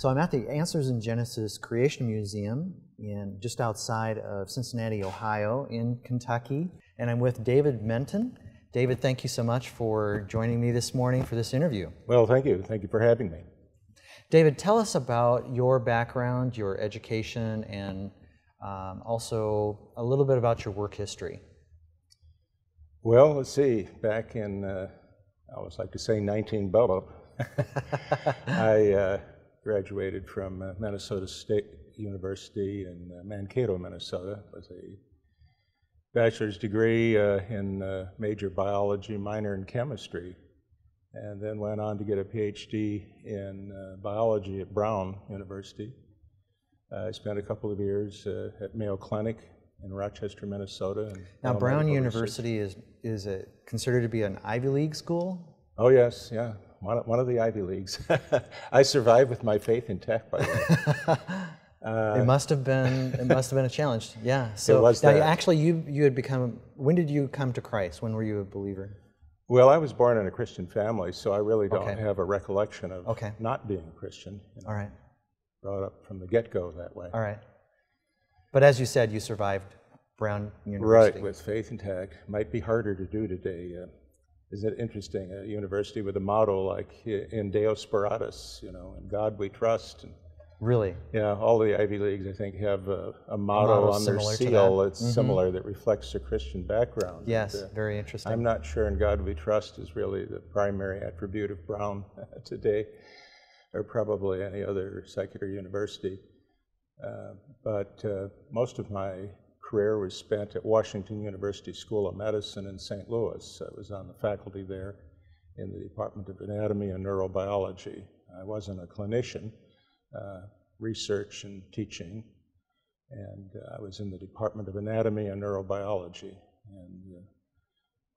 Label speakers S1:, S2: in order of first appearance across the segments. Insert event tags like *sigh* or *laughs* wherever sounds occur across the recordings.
S1: So I'm at the Answers in Genesis Creation Museum in just outside of Cincinnati, Ohio, in Kentucky, and I'm with David Menton. David, thank you so much for joining me this morning for this interview.
S2: Well, thank you. Thank you for having me.
S1: David, tell us about your background, your education, and um, also a little bit about your work history.
S2: Well, let's see. Back in, uh, I always like to say 19 Bella, *laughs* I uh, graduated from uh, Minnesota State University in uh, Mankato, Minnesota. It was a bachelor's degree uh, in uh, major biology, minor in chemistry, and then went on to get a PhD in biology at Brown University. I spent a couple of years at Mayo Clinic in Rochester, Minnesota.
S1: now, Brown University is is it considered to be an Ivy League school?
S2: Oh yes, yeah, one of, one of the Ivy Leagues. *laughs* I survived with my faith intact, by the way. *laughs*
S1: Uh, it must have been it must have been a challenge. *laughs* Yeah. So
S2: it was
S1: now, actually, you you had become. When did you come to Christ? When were you a believer?
S2: Well, I was born in a Christian family, so I really don't
S1: Okay.
S2: have a recollection of
S1: Okay.
S2: not being a Christian. you know,
S1: All right.
S2: Brought up from the get-go that way.
S1: All right. But as you said, you survived Brown
S2: Right,
S1: University.
S2: with faith intact. Might be harder to do today. Uh, isn't it interesting? A university with a motto like "In Deo Speramus," you know, "In God We Trust." And,
S1: Really.
S2: yeah, all the Ivy Leagues, I think, have a, a on their seal
S1: that.
S2: that's
S1: Mhm.
S2: similar that reflects their Christian background.
S1: Yes.
S2: And, uh,
S1: very interesting.
S2: I'm not sure in God we trust is really the primary attribute of Brown *laughs* today, or probably any other secular university. Uh, but uh, most of my career was spent at Washington University School of Medicine in St. Louis. I was on the faculty there in the Department of Anatomy and Neurobiology. I wasn't a clinician, uh, research and teaching, and uh, I was in the Department of Anatomy and Neurobiology. And uh,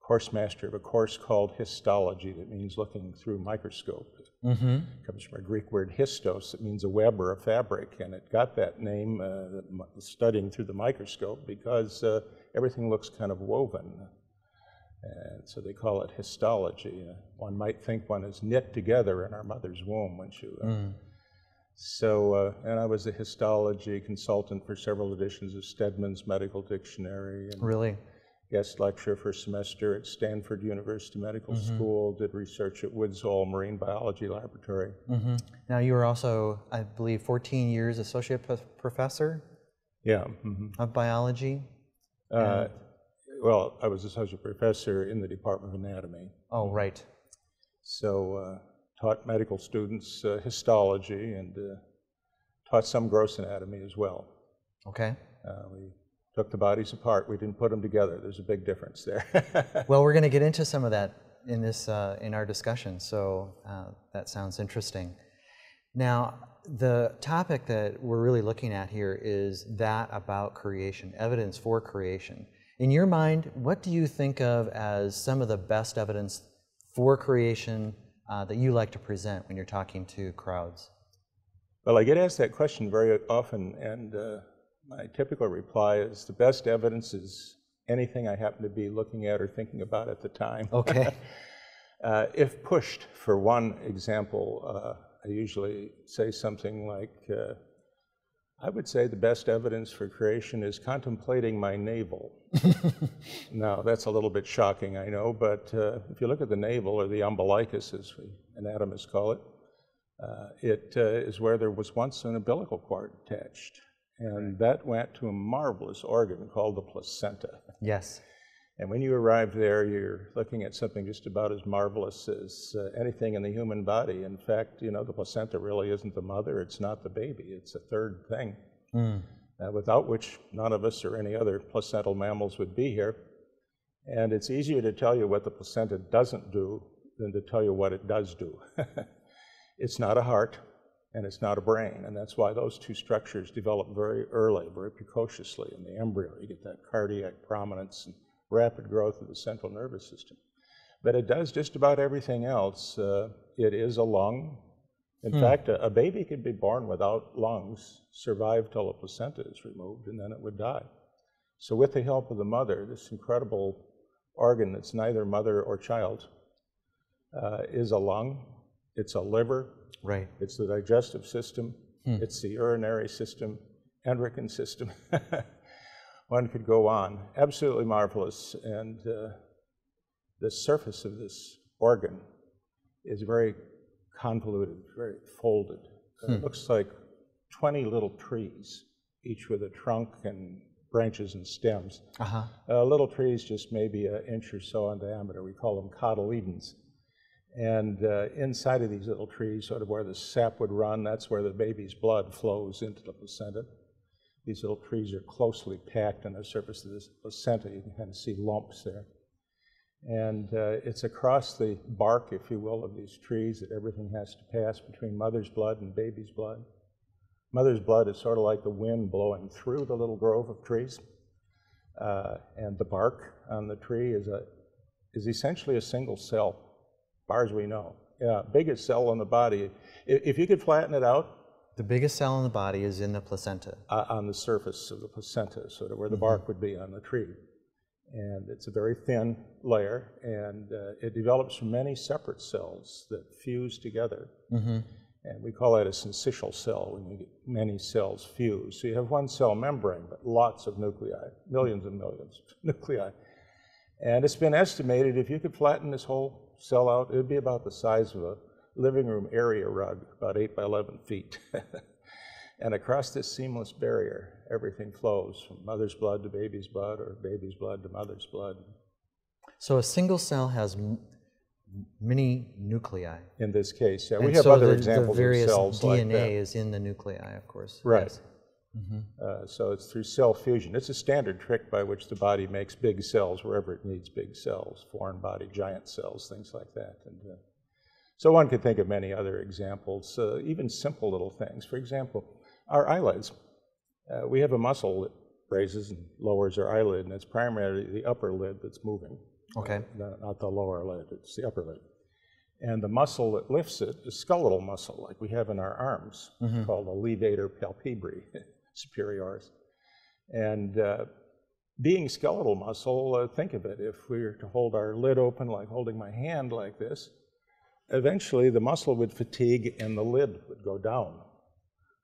S2: course master of a course called histology that means looking through microscope.
S1: mm-hmm.
S2: It comes from a Greek word histos, that means a web or a fabric, and it got that name uh, studying through the microscope because uh, everything looks kind of woven. And so they call it histology. Uh, one might think one is knit together in our mother's womb when she. Uh,
S1: Mm.
S2: So, uh, and I was a histology consultant for several editions of Stedman's Medical Dictionary, and
S1: Really.
S2: Guest lecturer for a semester at Stanford University Medical
S1: Mhm.
S2: School, did research at Woods Hole Marine Biology Laboratory.
S1: hmm Now you were also, I believe, 14 years associate p- professor
S2: Yeah. mhm.
S1: of biology.
S2: Uh, well, I was associate professor in the Department of Anatomy,
S1: Oh, right.
S2: so uh, taught medical students uh, histology and uh, taught some gross anatomy as well.
S1: Okay.
S2: Uh, we took the bodies apart. We didn't put them together. There's a big difference there. *laughs*
S1: Well, we're going to get into some of that in this uh, in our discussion. So uh, that sounds interesting. Now, the topic that we're really looking at here is that about creation, evidence for creation. In your mind, what do you think of as some of the best evidence for creation uh, that you like to present when you're talking to crowds?
S2: Well, I get asked that question very often, and uh, my typical reply is the best evidence is anything I happen to be looking at or thinking about at the time.
S1: Okay. *laughs*
S2: uh, if pushed for one example, uh, I usually say something like, uh, I would say the best evidence for creation is contemplating my navel. *laughs* now, that's a little bit shocking, I know, but uh, if you look at the navel, or the umbilicus, as we anatomists call it, uh, it uh, is where there was once an umbilical cord attached. And that went to a marvelous organ called the placenta.
S1: yes.
S2: And when you arrive there, you're looking at something just about as marvelous as uh, anything in the human body. In fact, you know, the placenta really isn't the mother, it's not the baby, it's a third thing,
S1: Mm.
S2: uh, without which none of us or any other placental mammals would be here. And it's easier to tell you what the placenta doesn't do than to tell you what it does do. *laughs* it's not a heart and it's not a brain, and that's why those two structures develop very early, very precociously in the embryo. You get that cardiac prominence and rapid growth of the central nervous system. But it does just about everything else. Uh, it is a lung. In
S1: Hmm.
S2: fact, a, a baby could be born without lungs, survive till a placenta is removed, and then it would die. So, with the help of the mother, this incredible organ that's neither mother or child uh, is a lung, it's a liver,
S1: Right.
S2: It's the digestive system, it's the urinary system, endocrine system. *laughs* One could go on. Absolutely marvelous. And uh, the surface of this organ is very convoluted, very folded. It looks like 20 little trees, each with a trunk and branches and stems.
S1: Uh-huh.
S2: Uh, little trees, just maybe an inch or so in diameter. We call them cotyledons. And uh, inside of these little trees, sort of where the sap would run, that's where the baby's blood flows into the placenta. These little trees are closely packed on the surface of this placenta. You can kind of see lumps there. And uh, it's across the bark, if you will, of these trees that everything has to pass between mother's blood and baby's blood. Mother's blood is sort of like the wind blowing through the little grove of trees. Uh, and the bark on the tree is, a, is essentially a single cell, far as we know. Yeah, biggest cell in the body. If, if you could flatten it out
S1: The biggest cell in the body is in the placenta.
S2: uh, on the surface of the placenta, sort of where the bark would be on the tree. And it's a very thin layer, and uh, it develops from many separate cells that fuse together. And we call that a syncytial cell when you get many cells fuse. So you have one cell membrane, but lots of nuclei, millions and millions of nuclei. And it's been estimated if you could flatten this whole cell out, it would be about the size of a living room area rug, about 8 by 11 feet. *laughs* and across this seamless barrier, everything flows from mother's blood to baby's blood, or baby's blood to mother's blood.
S1: So a single cell has m- many nuclei.
S2: In this case, yeah, we
S1: And
S2: have
S1: so
S2: other
S1: the,
S2: examples
S1: the various
S2: of cells
S1: DNA
S2: like that.
S1: is in the nuclei, of course.
S2: Right.
S1: Yes.
S2: Uh, so it's through cell fusion. It's a standard trick by which the body makes big cells wherever it needs big cells, foreign body, giant cells, things like that. And, uh, so one could think of many other examples, uh, even simple little things. For example, our eyelids. Uh, we have a muscle that raises and lowers our eyelid, and it's primarily the upper lid that's moving,
S1: Okay.
S2: not not the lower lid, it's the upper lid. And the muscle that lifts it is skeletal muscle, like we have in our arms, called the levator palpebrae *laughs* superioris. And uh, being skeletal muscle, uh, think of it, if we were to hold our lid open, like holding my hand like this, eventually the muscle would fatigue and the lid would go down.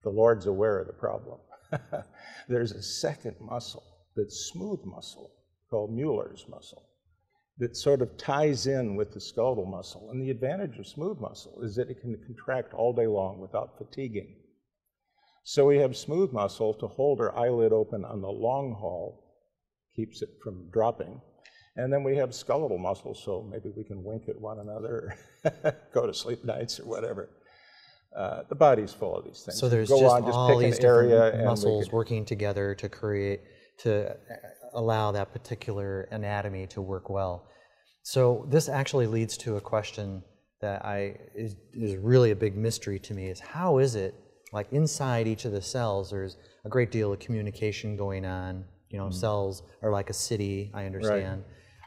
S2: The Lord's aware of the problem. *laughs* There's a second muscle that's smooth muscle called Mueller's muscle that sort of ties in with the skeletal muscle. And the advantage of smooth muscle is that it can contract all day long without fatiguing. So we have smooth muscle to hold our eyelid open on the long haul, keeps it from dropping. And then we have skeletal muscle, so maybe we can wink at one another, or *laughs* go to sleep nights or whatever. Uh, the body's full of these things.
S1: So there's
S2: Go
S1: just
S2: on,
S1: all
S2: pick
S1: these different muscles
S2: could-
S1: working together to create to uh, allow that particular anatomy to work well. So this actually leads to a question that I is, is really a big mystery to me is how is it like inside each of the cells there's a great deal of communication going on. You know cells are like a city I understand.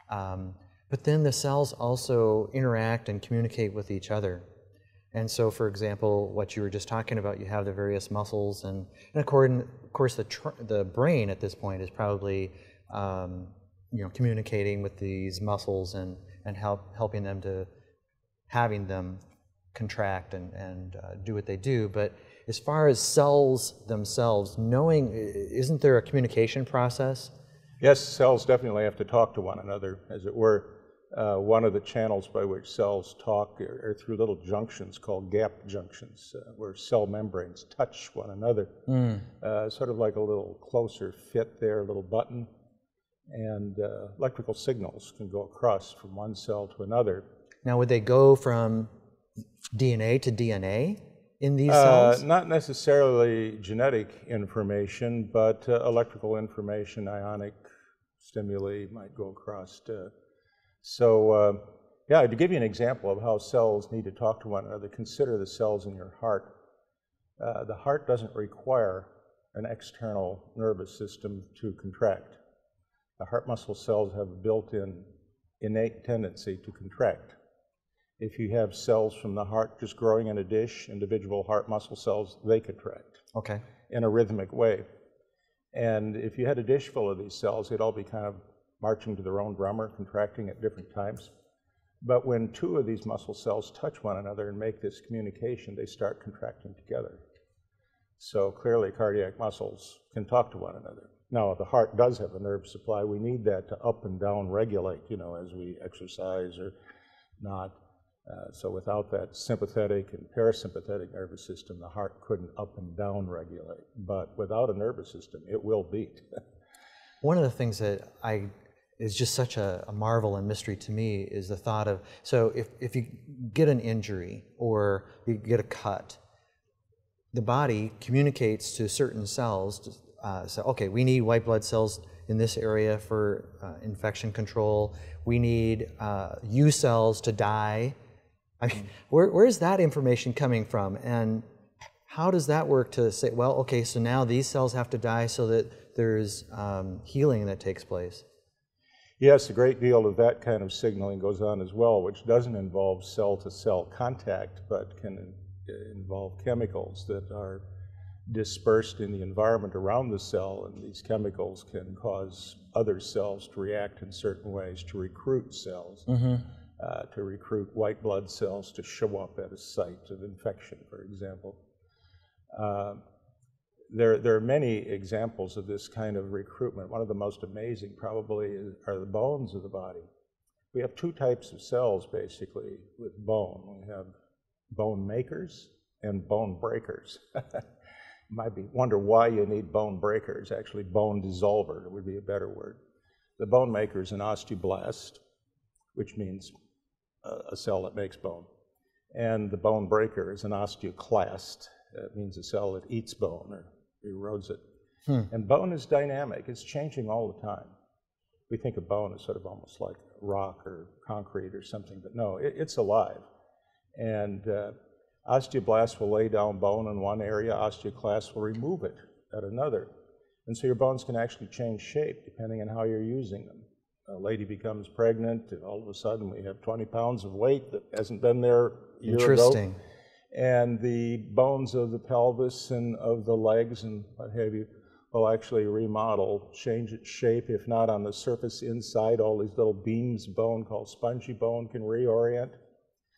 S1: Um, but then the cells also interact and communicate with each other. And so, for example, what you were just talking about, you have the various muscles, and, and according, of course, the, tr- the brain at this point is probably um, you know, communicating with these muscles and, and help, helping them to having them contract and, and uh, do what they do. But as far as cells themselves, knowing, isn't there a communication process?
S2: Yes, cells definitely have to talk to one another, as it were. Uh, one of the channels by which cells talk are, are through little junctions called gap junctions, uh, where cell membranes touch one another. Uh, sort of like a little closer fit there, a little button. And uh, electrical signals can go across from one cell to another.
S1: Now, would they go from DNA to DNA in these
S2: Uh,
S1: cells?
S2: not necessarily genetic information, but uh, electrical information, ionic stimuli might go across. To, so, uh, yeah, to give you an example of how cells need to talk to one another, consider the cells in your heart. Uh, the heart doesn't require an external nervous system to contract. The heart muscle cells have a built in innate tendency to contract. If you have cells from the heart just growing in a dish, individual heart muscle cells, they contract
S1: Okay.
S2: in a rhythmic way. And if you had a dish full of these cells, they'd all be kind of marching to their own drummer, contracting at different times. But when two of these muscle cells touch one another and make this communication, they start contracting together. So clearly, cardiac muscles can talk to one another. Now, the heart does have a nerve supply. We need that to up and down regulate, you know, as we exercise or not. Uh, so without that sympathetic and parasympathetic nervous system, the heart couldn't up and down regulate. But without a nervous system, it will beat. *laughs*
S1: One of the things that I is just such a, a, marvel and mystery to me is the thought of so if, if you get an injury or you get a cut, the body communicates to certain cells to uh, okay, we need white blood cells in this area for uh, infection control. We need uh, U cells to die. I mean, where, where's that information coming from? And how does that work to say, well, okay, so now these cells have to die so that there's um, healing that takes place?
S2: Yes, a great deal of that kind of signaling goes on as well, which doesn't involve cell to cell contact, but can involve chemicals that are dispersed in the environment around the cell, and these chemicals can cause other cells to react in certain ways to recruit cells, mm-hmm. Uh, to recruit white blood cells to show up at a site of infection, for example. Uh, there, there are many examples of this kind of recruitment. One of the most amazing, probably, is, are the bones of the body. We have two types of cells, basically, with bone. We have bone makers and bone breakers. *laughs* you might be wonder why you need bone breakers. Actually, bone dissolver would be a better word. The bone maker is an osteoblast, which means a cell that makes bone. And the bone breaker is an osteoclast. That means a cell that eats bone or erodes it. Hmm. And bone is dynamic, it's changing all the time. We think of bone as sort of almost like rock or concrete or something, but no, it, it's alive. And uh, osteoblasts will lay down bone in one area, osteoclasts will remove it at another. And so your bones can actually change shape depending on how you're using them. A lady becomes pregnant, and all of a sudden we have 20 pounds of weight that hasn't been there a year
S1: Interesting.
S2: ago and the bones of the pelvis and of the legs and what have you will actually remodel, change its shape, if not on the surface inside, all these little beams bone called spongy bone can reorient.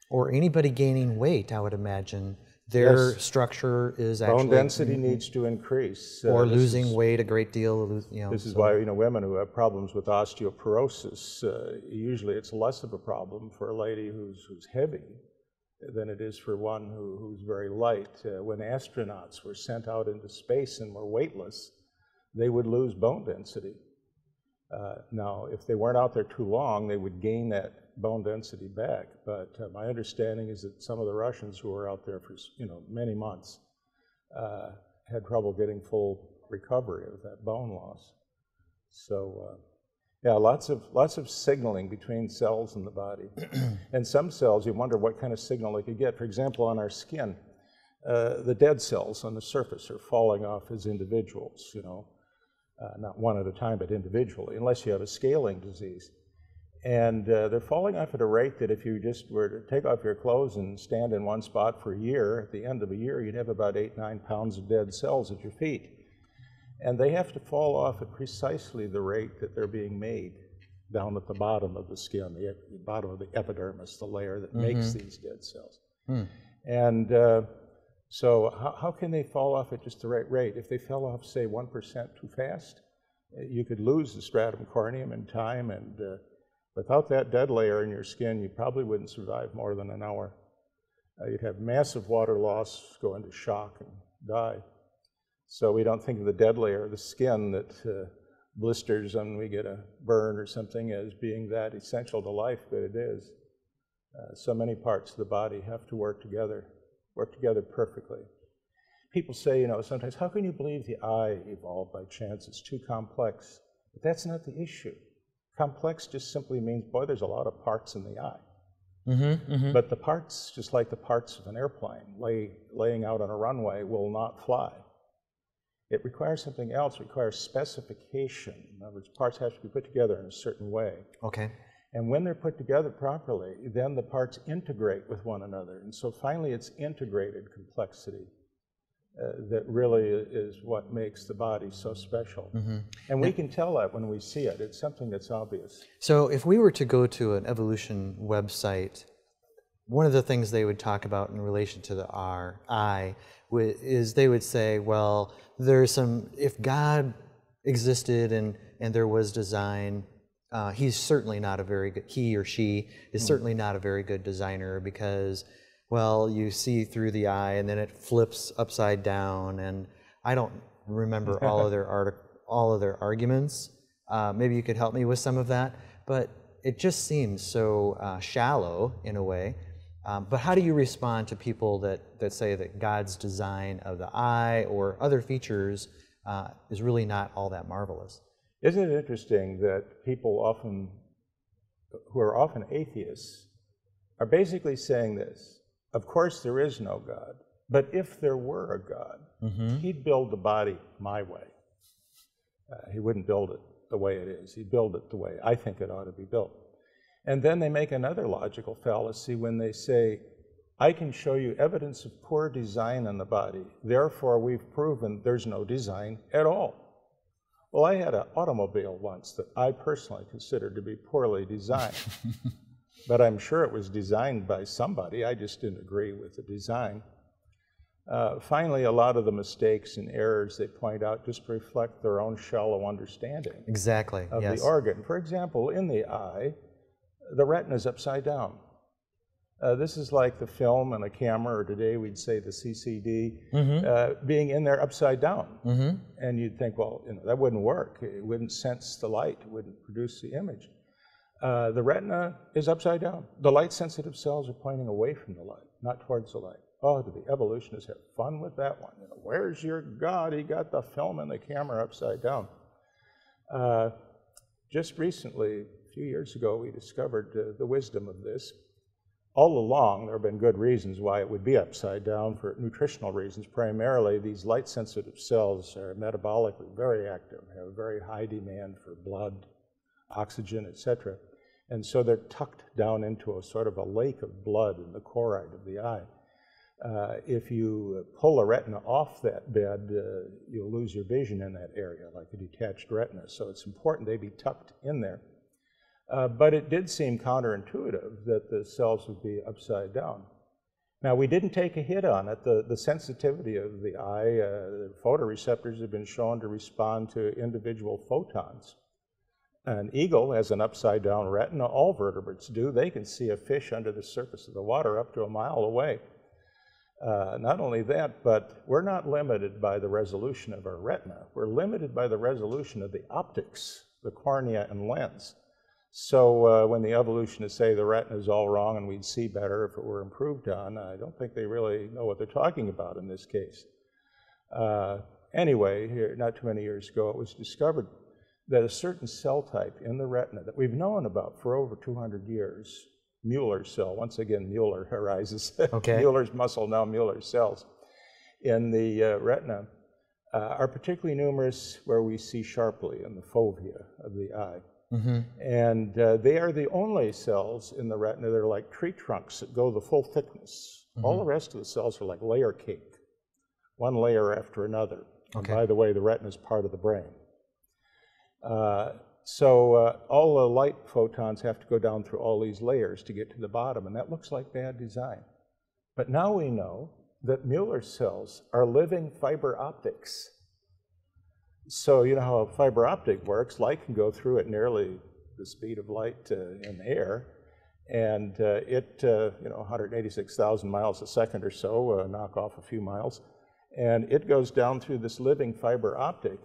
S1: Or anybody gaining weight, I would imagine. Their yes. structure is
S2: bone
S1: actually
S2: bone density mm-hmm. needs to increase,
S1: or uh, losing is, weight a great deal. You know,
S2: this is so. why you know women who have problems with osteoporosis. Uh, usually, it's less of a problem for a lady who's who's heavy than it is for one who, who's very light. Uh, when astronauts were sent out into space and were weightless, they would lose bone density. Uh, now, if they weren't out there too long, they would gain that bone density back. But uh, my understanding is that some of the Russians who were out there for you know many months uh, had trouble getting full recovery of that bone loss. So uh, yeah, lots of lots of signaling between cells in the body, *clears throat* and some cells you wonder what kind of signal they could get. For example, on our skin, uh, the dead cells on the surface are falling off as individuals. You know, uh, not one at a time, but individually, unless you have a scaling disease. And uh, they're falling off at a rate that if you just were to take off your clothes and stand in one spot for a year, at the end of a year, you'd have about eight, nine pounds of dead cells at your feet. And they have to fall off at precisely the rate that they're being made down at the bottom of the skin, the, bottom of the epidermis, the layer that mm-hmm. makes these dead cells. Mm. And uh, so, how, how, can they fall off at just the right rate? If they fell off, say, 1% too fast, you could lose the stratum corneum in time. And uh, without that dead layer in your skin, you probably wouldn't survive more than an hour. Uh, you'd have massive water loss, go into shock, and die. So we don't think of the dead layer, the skin that uh, blisters when we get a burn or something as being that essential to life, but it is. Uh, so many parts of the body have to work together, work together perfectly. People say, you know, sometimes, how can you believe the eye evolved by chance? It's too complex. But that's not the issue. Complex just simply means, boy, there's a lot of parts in the eye. Mm-hmm, mm-hmm. But the parts, just like the parts of an airplane lay, laying out on a runway, will not fly. It requires something else. It requires specification. In other words, parts have to be put together in a certain way.
S1: Okay.
S2: And when they're put together properly, then the parts integrate with one another. And so finally, it's integrated complexity uh, that really is what makes the body so special. And we can tell that when we see it. It's something that's obvious.
S1: So, if we were to go to an evolution website, one of the things they would talk about in relation to the R, I, is they would say, well, there's some, if God existed and, and there was design, uh, he's certainly not a very good, he or she is certainly not a very good designer because, well, you see through the eye and then it flips upside down. And I don't remember *laughs* all of their artic- all of their arguments. Uh, maybe you could help me with some of that, but it just seems so uh, shallow in a way. Um, but how do you respond to people that, that say that God's design of the eye or other features uh, is really not all that marvelous?
S2: Isn't it interesting that people often, who are often atheists, are basically saying this Of course, there is no God, but if there were a God, He'd build the body my way. Uh, he wouldn't build it the way it is, He'd build it the way I think it ought to be built. And then they make another logical fallacy when they say, I can show you evidence of poor design in the body, therefore, we've proven there's no design at all. Well, I had an automobile once that I personally considered to be poorly designed. *laughs* but I'm sure it was designed by somebody. I just didn't agree with the design. Uh, finally, a lot of the mistakes and errors they point out just reflect their own shallow understanding
S1: Exactly.
S2: of
S1: yes.
S2: the organ. For example, in the eye, the retina is upside down. Uh, this is like the film and a camera, or today we'd say the CCD,
S1: Mm-hmm.
S2: uh, being in there upside down. And you'd think, well, you know, that wouldn't work. It wouldn't sense the light, it wouldn't produce the image. Uh, the retina is upside down. The light sensitive cells are pointing away from the light, not towards the light. Oh, the evolutionists have fun with that one? You know, where's your God? He got the film and the camera upside down. Uh, just recently, a few years ago, we discovered uh, the wisdom of this. All along, there have been good reasons why it would be upside down for nutritional reasons. Primarily, these light sensitive cells are metabolically very active, have a very high demand for blood, oxygen, etc. And so they're tucked down into a sort of a lake of blood in the choroid of the eye. Uh, if you pull a retina off that bed, uh, you'll lose your vision in that area, like a detached retina. So it's important they be tucked in there. Uh, but it did seem counterintuitive that the cells would be upside down. Now, we didn't take a hit on it. The, the sensitivity of the eye, uh, the photoreceptors have been shown to respond to individual photons. An eagle has an upside down retina, all vertebrates do. They can see a fish under the surface of the water up to a mile away. Uh, not only that, but we're not limited by the resolution of our retina. We're limited by the resolution of the optics, the cornea and lens. So uh, when the evolutionists say the retina is all wrong and we'd see better if it were improved on, I don't think they really know what they're talking about in this case. Uh, anyway, here, not too many years ago, it was discovered that a certain cell type in the retina that we've known about for over 200 years, Mueller's cell, once again, Mueller arises. *laughs*
S1: Okay.
S2: Mueller's muscle, now Mueller's cells, in the uh, retina uh, are particularly numerous where we see sharply in the fovea of the eye. And uh, they are the only cells in the retina that are like tree trunks that go the full thickness. All the rest of the cells are like layer cake, one layer after another.
S1: Okay.
S2: And by the way, the retina is part of the brain. Uh, so uh, all the light photons have to go down through all these layers to get to the bottom, and that looks like bad design. But now we know that Mueller cells are living fiber optics. So you know how a fiber optic works. Light can go through at nearly the speed of light uh, in air, and uh, it, uh, you know, 186,000 miles a second or so, uh, knock off a few miles, and it goes down through this living fiber optic.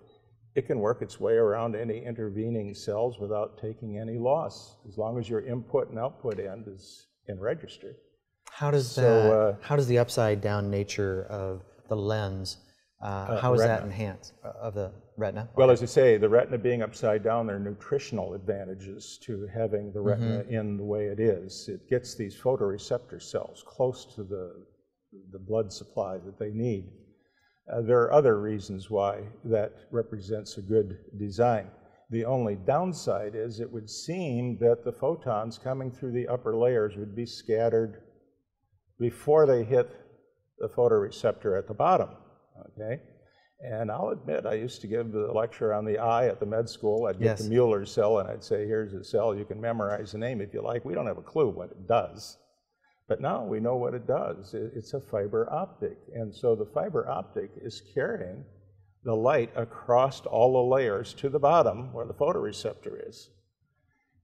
S2: It can work its way around any intervening cells without taking any loss, as long as your input and output end is in register.
S1: How does
S2: So,
S1: that,
S2: uh,
S1: how does the upside down nature of the lens, uh, how is that
S2: retina.
S1: enhanced uh, of the retina?
S2: Well, as you say, the retina being upside down, there are nutritional advantages to having the retina in the way it is. It gets these photoreceptor cells close to the, the blood supply that they need. Uh, there are other reasons why that represents a good design. The only downside is it would seem that the photons coming through the upper layers would be scattered before they hit the photoreceptor at the bottom. okay? And I'll admit, I used to give the lecture on the eye at the med school. I'd get
S1: Yes.
S2: the Mueller's cell and I'd say, here's a cell, you can memorize the name if you like. We don't have a clue what it does. But now we know what it does. It's a fiber optic. And so the fiber optic is carrying the light across all the layers to the bottom where the photoreceptor is.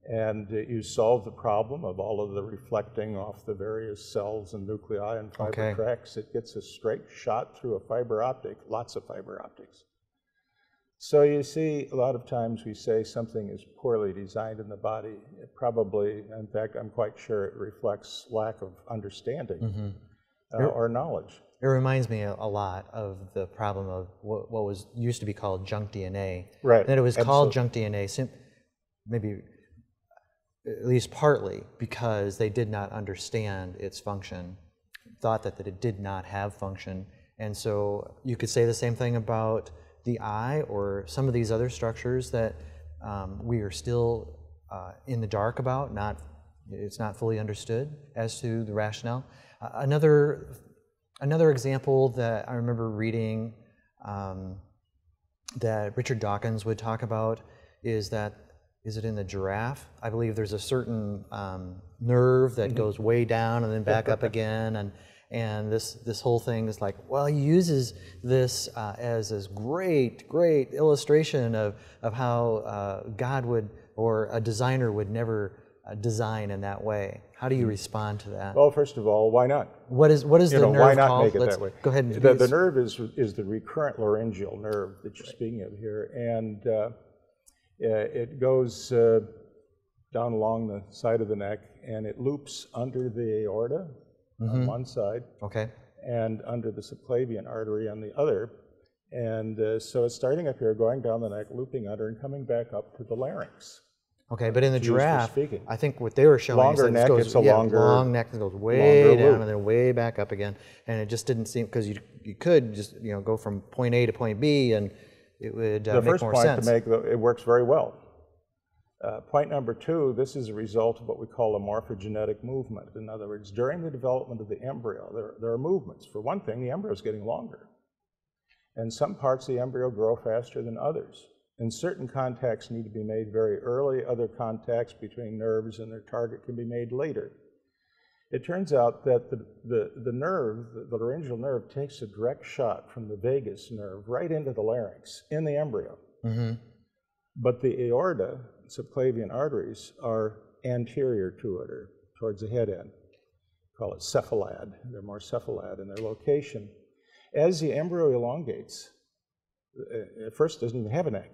S2: And uh, you solve the problem of all of the reflecting off the various cells and nuclei and fiber
S1: Okay.
S2: tracks. It gets a straight shot through a fiber optic, lots of fiber optics. So you see, a lot of times we say something is poorly designed in the body. It probably, in fact, I'm quite sure it reflects lack of understanding uh, or knowledge.
S1: It reminds me a, a lot of the problem of what, what was used to be called junk DNA.
S2: Right,
S1: That it was called junk DNA, sim- maybe at least partly because they did not understand its function, thought that, that it did not have function. And so you could say the same thing about the eye or some of these other structures that um, we are still uh, in the dark about, not, it's not fully understood as to the rationale. Uh, another, another example that I remember reading um, that Richard Dawkins would talk about is that is it in the giraffe? I believe there's a certain um, nerve that goes way down and then back up *laughs* again, and and this this whole thing is like, well, he uses this uh, as this great great illustration of of how uh, God would or a designer would never uh, design in that way. How do you respond to that?
S2: Well, first of all, why not?
S1: what is what is
S2: You
S1: the
S2: know,
S1: nerve
S2: why not
S1: called?
S2: make it
S1: Let's
S2: that way?
S1: go ahead and
S2: The, the nerve is, is the recurrent laryngeal nerve that you're speaking of here, and uh, uh, it goes uh, down along the side of the neck, and it loops under the aorta
S1: Mm-hmm.
S2: on one side,
S1: Okay.
S2: and under the subclavian artery on the other. And uh, so it's starting up here, going down the neck, looping under, and coming back up to the larynx.
S1: Okay, but in the giraffe. I think what they were showing
S2: Longer
S1: is that
S2: neck,
S1: it goes,
S2: it's a
S1: yeah,
S2: longer-
S1: long neck that goes way down
S2: loop.
S1: and then way back up again, and it just didn't seem because you you could just you know go from point A to point B and it would uh,
S2: the
S1: make
S2: first point to make, it works very well. Uh, point number two, this is a result of what we call a morphogenetic movement. In other words, during the development of the embryo, there, there are movements. For one thing, the embryo is getting longer. And some parts of the embryo grow faster than others. And certain contacts need to be made very early, other contacts between nerves and their target can be made later. It turns out that the, the, the nerve, the, the laryngeal nerve, takes a direct shot from the vagus nerve right into the larynx in the embryo.
S1: hmm
S2: But the aorta, subclavian arteries, are anterior to it or towards the head end. Call it cephalad. They're more cephalad in their location. As the embryo elongates, uh, at first it doesn't even have a neck,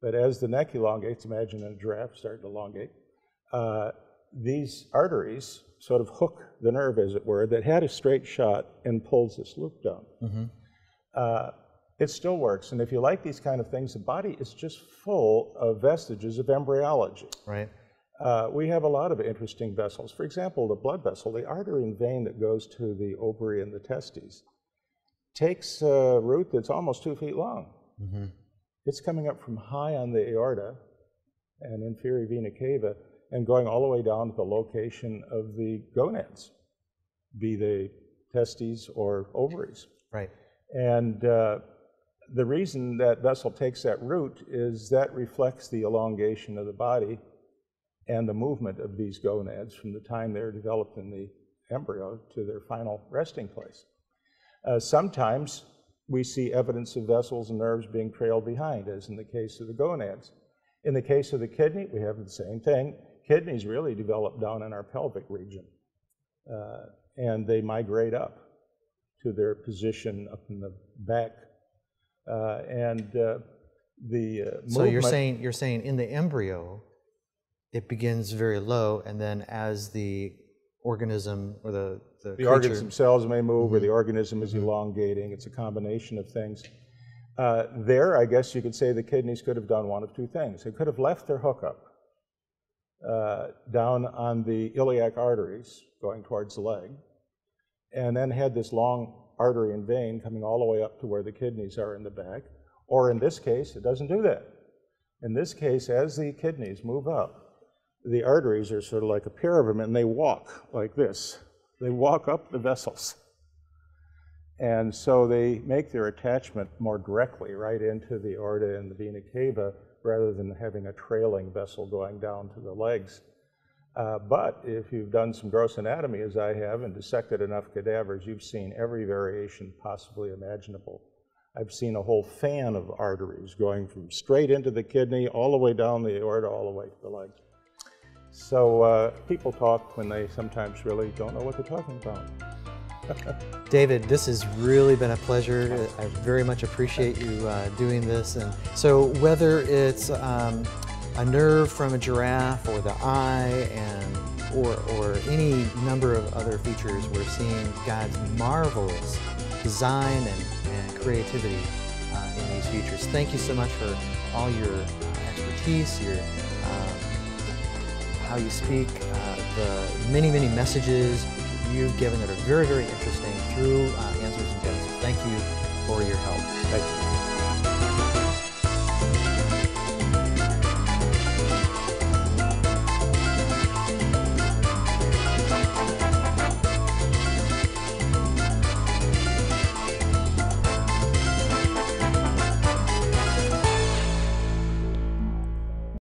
S2: but as the neck elongates, imagine a giraffe starting to elongate, uh, these arteries sort of hook the nerve, as it were, that had a straight shot and pulls this loop down.
S1: hmm
S2: Uh, it still works. And if you like these kind of things, the body is just full of vestiges of embryology.
S1: Right.
S2: Uh, we have a lot of interesting vessels. For example, the blood vessel, the artery and vein that goes to the ovary and the testes, takes a route that's almost two feet long.
S1: hmm
S2: It's coming up from high on the aorta and inferior vena cava and going all the way down to the location of the gonads, be they testes or ovaries.
S1: Right.
S2: And uh, the reason that vessel takes that route is that reflects the elongation of the body and the movement of these gonads from the time they're developed in the embryo to their final resting place. Uh, sometimes we see evidence of vessels and nerves being trailed behind, as in the case of the gonads. In the case of the kidney, we have the same thing. Kidneys really develop down in our pelvic region, uh, and they migrate up to their position up in the back. Uh, and uh, the uh,
S1: So you're saying you're saying in the embryo, it begins very low, and then as the organism or the the,
S2: the organs themselves may move,
S1: Mm-hmm.
S2: or the organism is elongating. It's a combination of things. Uh, there, I guess you could say the kidneys could have done one of two things. They could have left their hookup uh, down on the iliac arteries going towards the leg, and then had this long artery and vein coming all the way up to where the kidneys are in the back. Or in this case, it doesn't do that. In this case, as the kidneys move up, the arteries are sort of like a pair of them, and they walk like this. They walk up the vessels. And so they make their attachment more directly right into the aorta and the vena cava rather than having a trailing vessel going down to the legs. Uh, but if you've done some gross anatomy, as I have, and dissected enough cadavers, you've seen every variation possibly imaginable. I've seen a whole fan of arteries going from straight into the kidney, all the way down the aorta, all the way to the leg. So uh, people talk when they sometimes really don't know what they're talking about. *laughs*
S1: David, this has really been a pleasure. I very much appreciate you uh, doing this. And so, whether it's um, a nerve from a giraffe or the eye and or, or any number of other features, we're seeing God's marvelous design and, and creativity uh, in these features. Thank you so much for all your uh, expertise, your um, how you speak, uh, the many, many messages you've given that are very, very interesting through uh, Answers in Genesis. Thank you for your help.